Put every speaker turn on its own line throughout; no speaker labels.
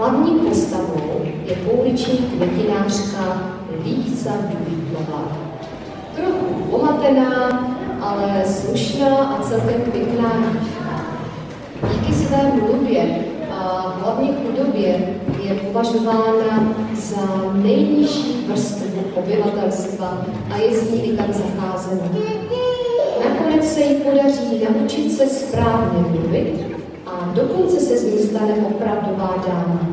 Hlavní postavou je pouliční květinářka Líza Dubítlová. Trochu pomatená, ale slušná a celkem pěkná dívka. Díky své mluvě a hlavně chudobě je považována za nejnižší vrstvu obyvatelstva a je s ní i tak zacházeno. Nakonec se jí podaří naučit se správně mluvit a dokonce se z ní stane opravdová dáma.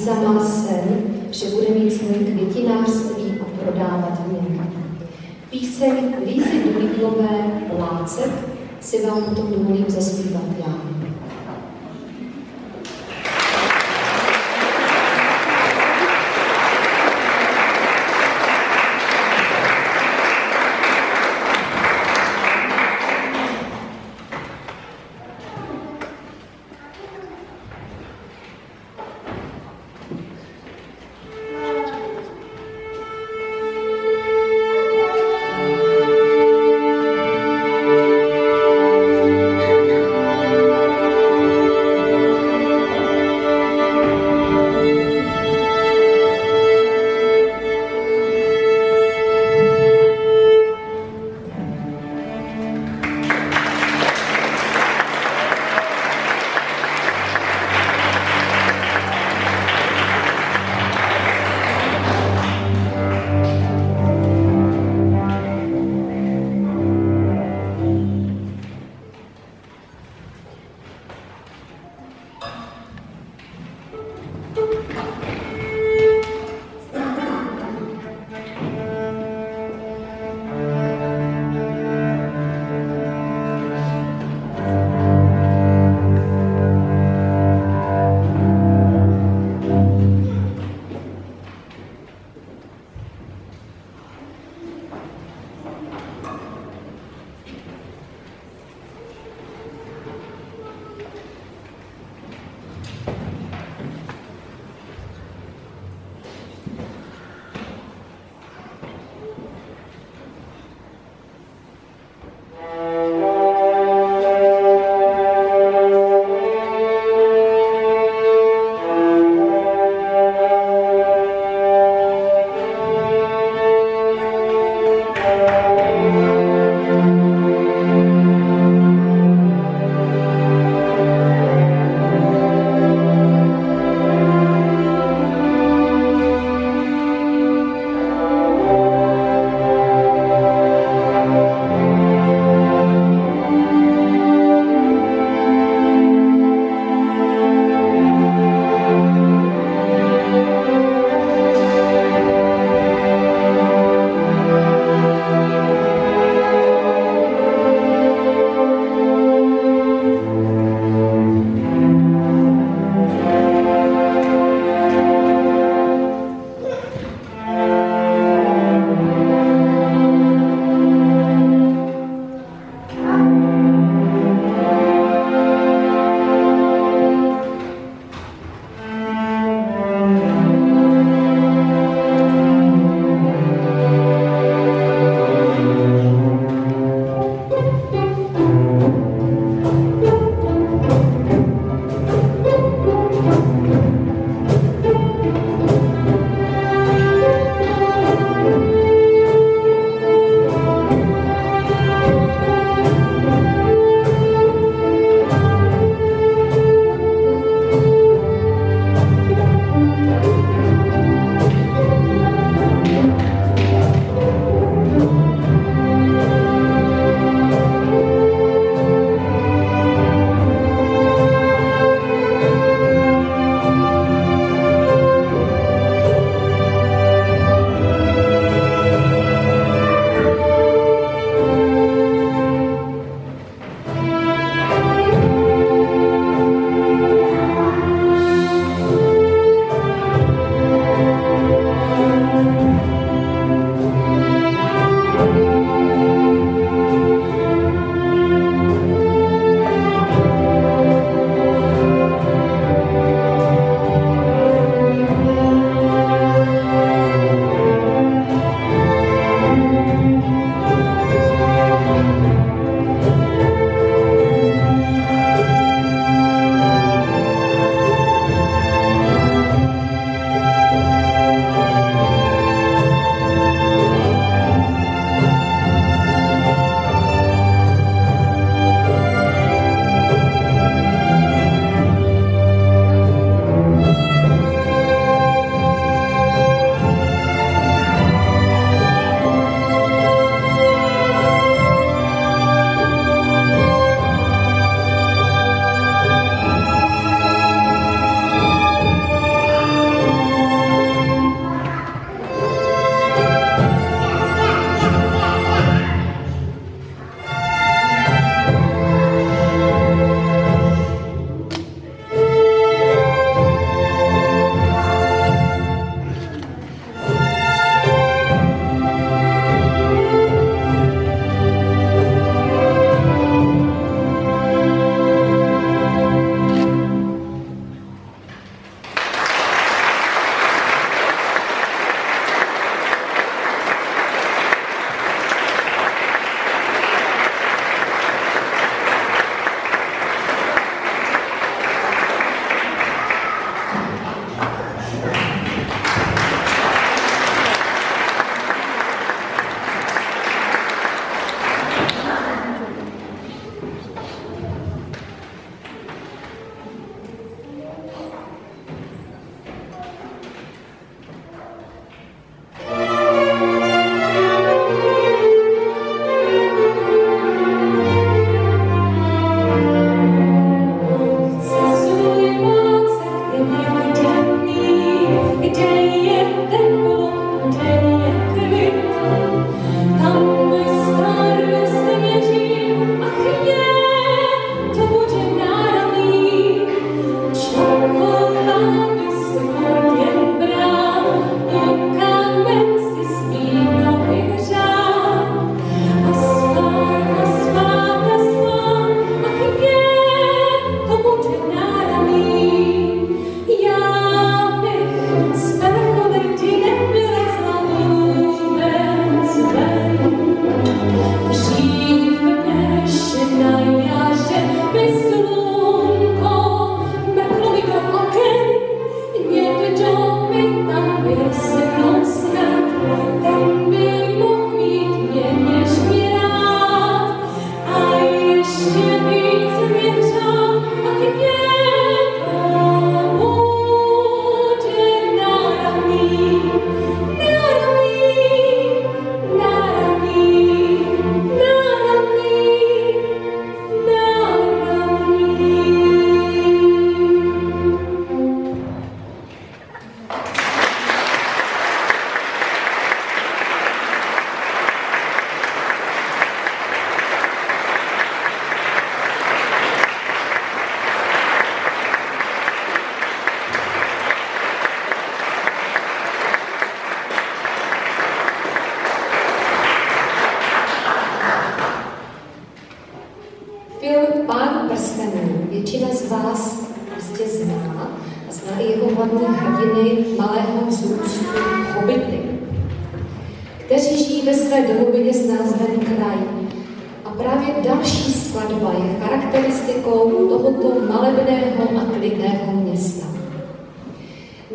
Líza má sen, že bude mít svoje květinářství a prodávat mě. Píseň Lízy Dulíklové Lácek si vám potom dovolím zaspívat já.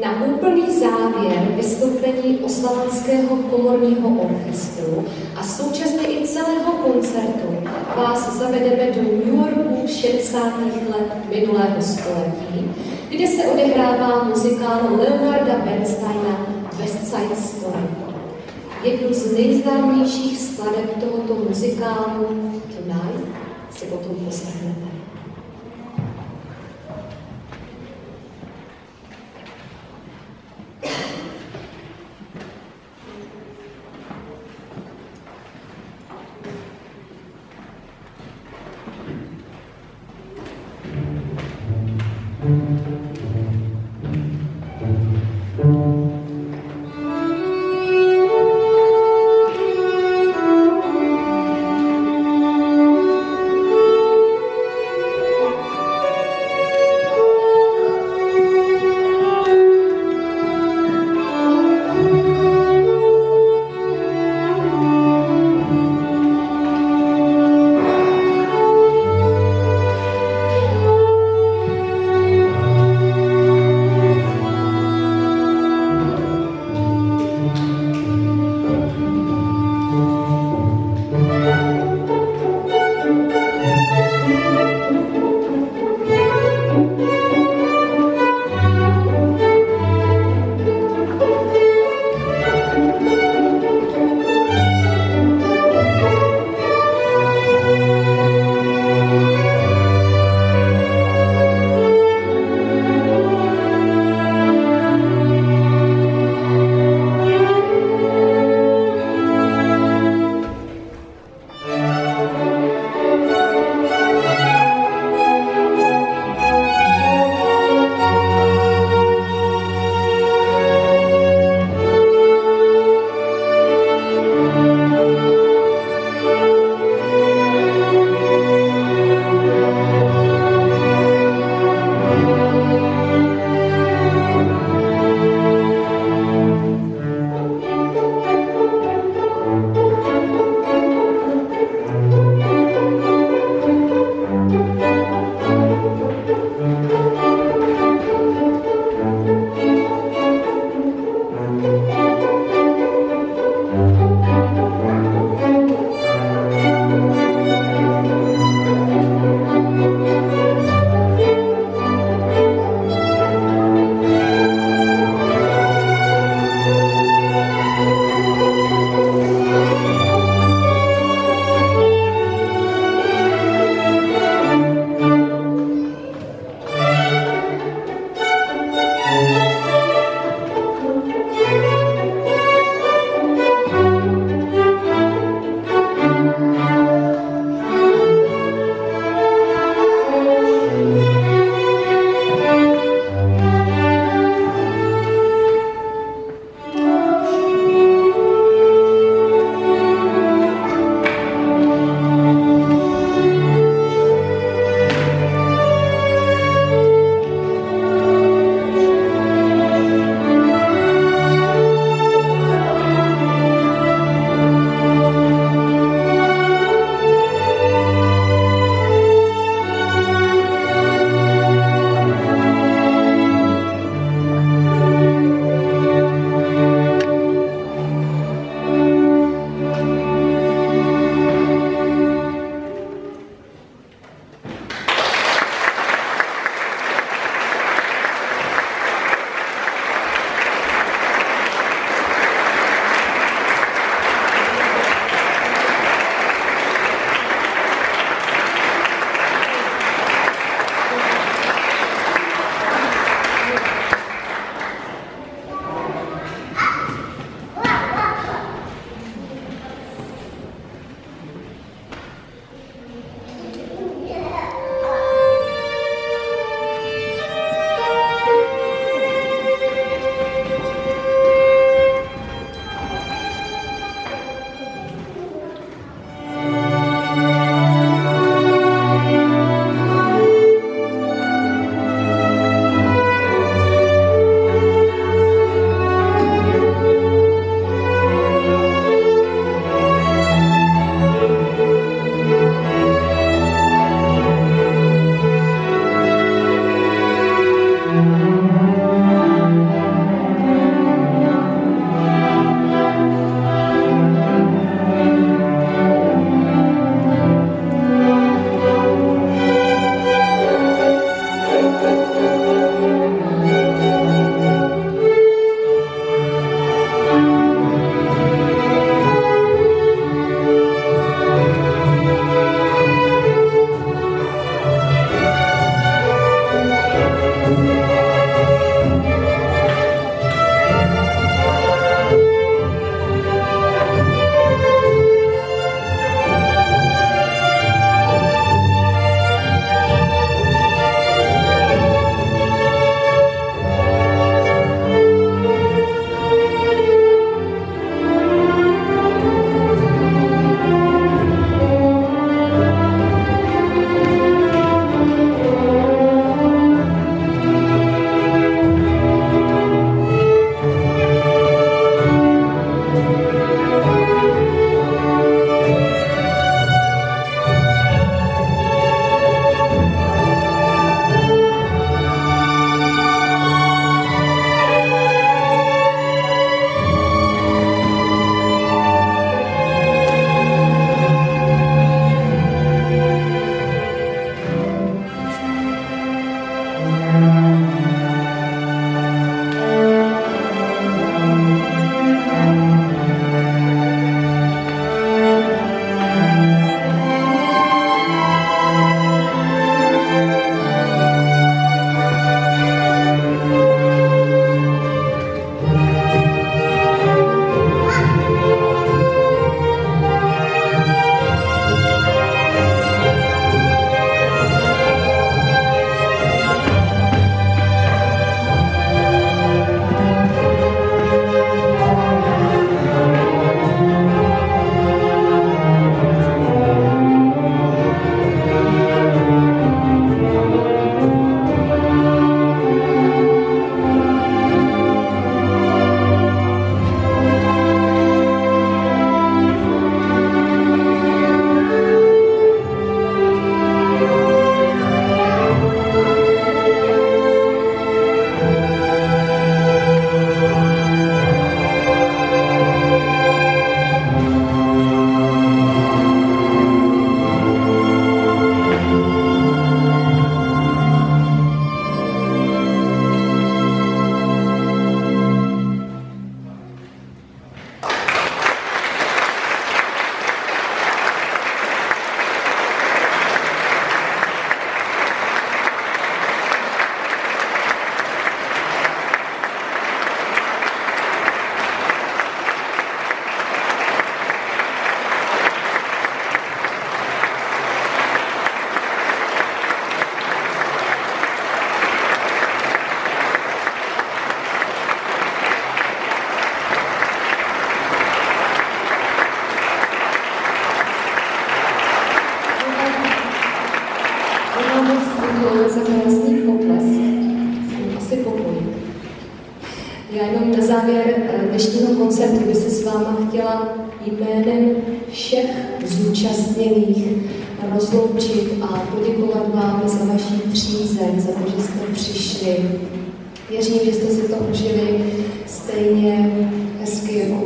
Na úplný závěr vystoupení Oslavanského komorního orchestru a současně i celého koncertu vás zavedeme do New Yorku 60. let minulého století, kde se odehrává muzikál Leonarda Bernsteina West Side Story. Jednu z nejznámějších skladeb tohoto muzikálu Tonight si potom poslechnete.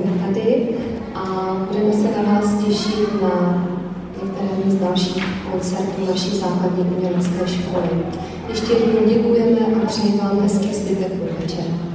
jsme tady a budeme se na vás těšit na některém z dalších koncertů naší základní umělecké školy. Ještě jednou děkujeme a přeji vám hezký zbytek večera.